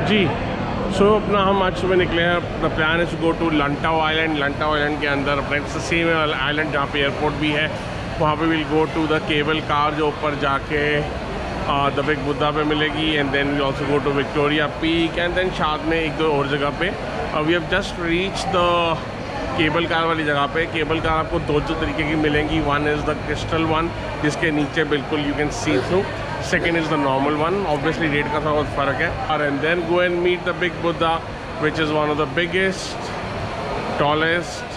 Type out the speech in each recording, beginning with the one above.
हम आज सुबह निकले हैं the plan is go to Lantau Island Lantau Island के अंदर फ्रेंड्स सेम आइलैंड जहाँ पे एयरपोर्ट भी है. वहाँ पे will go to the cable car जो ऊपर जाके द बिग बुद्धा पे मिलेगी. And then we also go to Victoria Peak and then शाद में एक दो और जगह पे we have just reach the cable car वाली जगह पे. केबल कार आपको दो दो तरीके की मिलेंगी. One is the crystal one जिसके नीचे बिल्कुल you can see through the normal one obviously rate का थोड़ा बहुत फ़र्क है और and then go and meet the big Buddha which is one of the biggest tallest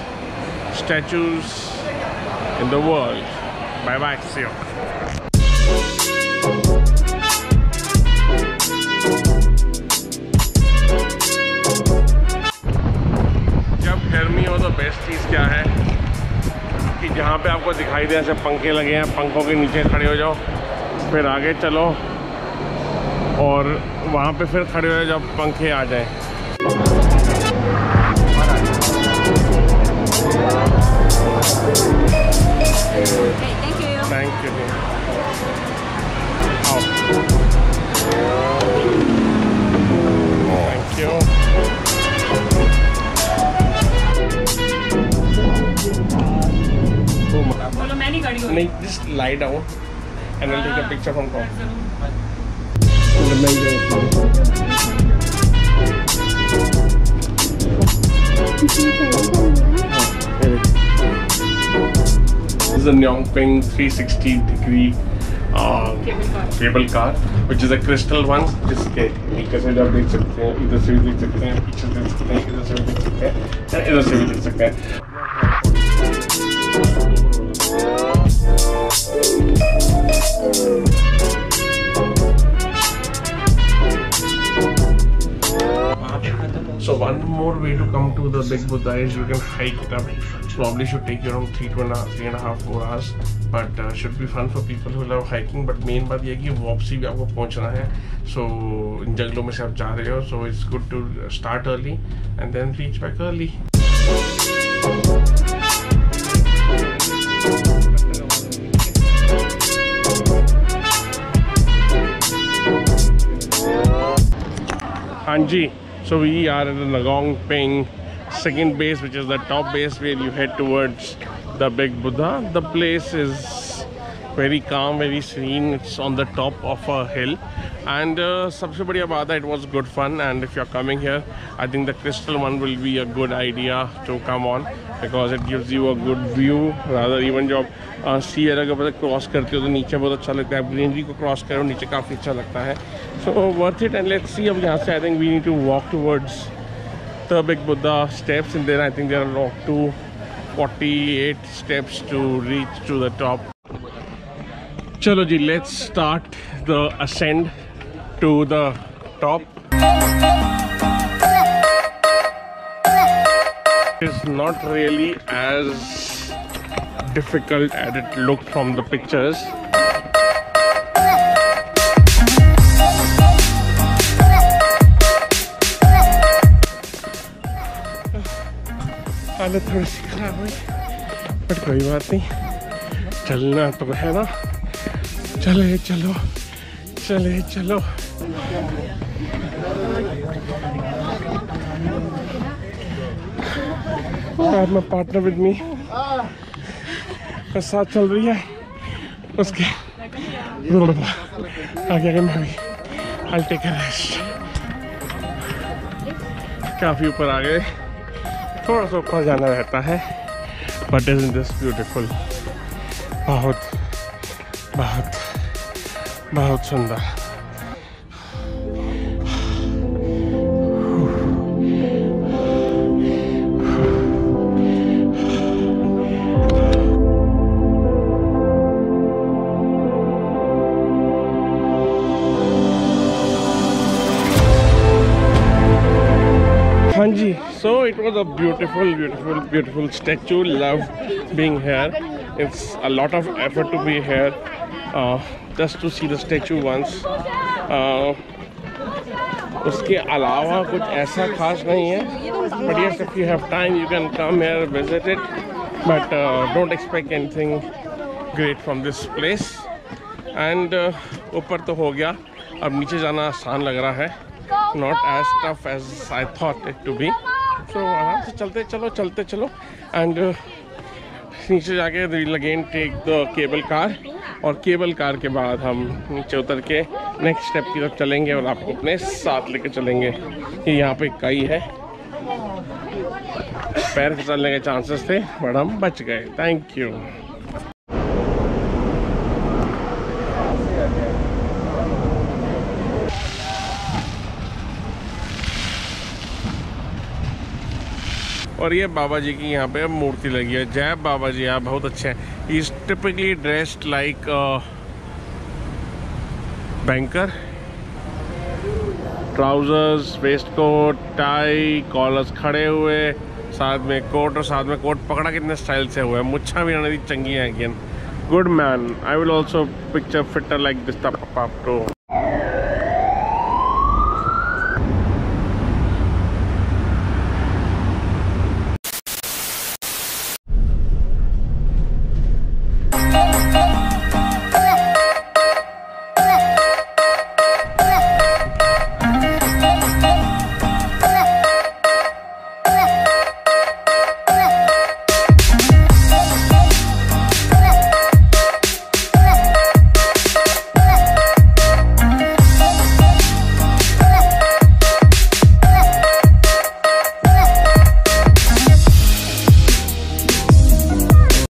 statues in the world. Bye bye. See you. जब गर्मी हो तो बेस्ट चीज़ क्या है कि जहाँ पे आपको दिखाई दे, ऐसे पंखे लगे हैं, पंखों के नीचे खड़े हो जाओ फिर आगे चलो और वहाँ पे फिर खड़े हो जब पंखे आ जाए। थैंक यू थैंक यू बोलो मैं नहीं हूँ नहीं just lie down and I take a picture from top This is a Nyongping 360 degree uh, cable car cable car which is a crystal one जिसके नीचे से जब देख सकते हैं इधर से भी देख सकते हैं पीछे देख सकते हैं इधर से भी देख सकते हैं इधर से भी देख सकते हैं So one more way to come to the Big Buddha is you can hike it up. Probably should take you around three to and a, three and a half four hours, but uh, should be fun for people who love hiking. But main बात ये है कि वापसी भी आपको पहुँचना है. So इन जंगलों में से आप जा रहे हो, so it's good to start early and then reach back early. Hanji. So we are at the Nagong Ping second base, which is the top base where you head towards the Big Buddha. The place is very calm, very serene. It's on the top of a hill. And uh, सबसे बढ़िया बात है, it was good fun. And if you're coming here, I think the crystal one will be a good idea to come on because it gives you a good view. Rather even जब सी era के cross करते हो तो नीचे बहुत अच्छा लगता है ग्रीनरी को क्रॉस करो नीचे काफ़ी अच्छा लगता है so worth it and let's see अब यहाँ से I think we need to walk towards the big buddha steps and then i think there are two 48 steps to reach to the top chalo ji let's start the ascend to the top it's not really as difficult as it looked from the pictures हालत थोड़ी सी खराब हुई but कोई बात नहीं चलना तो है ना चले, चलो चले, चलो। और मैं पार्टनर विद मी साथ चल रही है। उसके आगे आगे मैं भी आई टेक काफ़ी ऊपर आ गए। थोड़ा सा ऊपर जाना रहता है but is in this beautiful बहुत बहुत। 마호천다 Hanji. So it was a beautiful, beautiful, beautiful statue. Love being here. It's a lot of effort to be here. Uh, just to see the statue once uh, उसके अलावा कुछ ऐसा खास नहीं है। But yes if you have time you can come here visit it but don't expect anything great from this place and ऊपर तो हो गया। अब नीचे जाना आसान लग रहा है। Not as tough as I thought it to be so आराम से चलते चलो चलते चलो। एंड uh, नीचे जाके again take the cable car और केबल कार के बाद हम नीचे उतर के नेक्स्ट स्टेप की तरफ़ चलेंगे और आपको अपने साथ लेके चलेंगे। कि यहाँ पे कई है। पैर फिसलने के चांसेस थे बट हम बच गए। थैंक यू और ये बाबा जी की यहाँ पे मूर्ति लगी है। जय बाबा जी, आप बहुत अच्छे हैं। Is typically dressed like banker trousers waistcoat tie collars खड़े हुए, साथ में कोट और साथ में कोट पकड़ा कितने स्टाइल से हुआ है। मुच्छा भी चंगी है good man I will also picture fitter like this too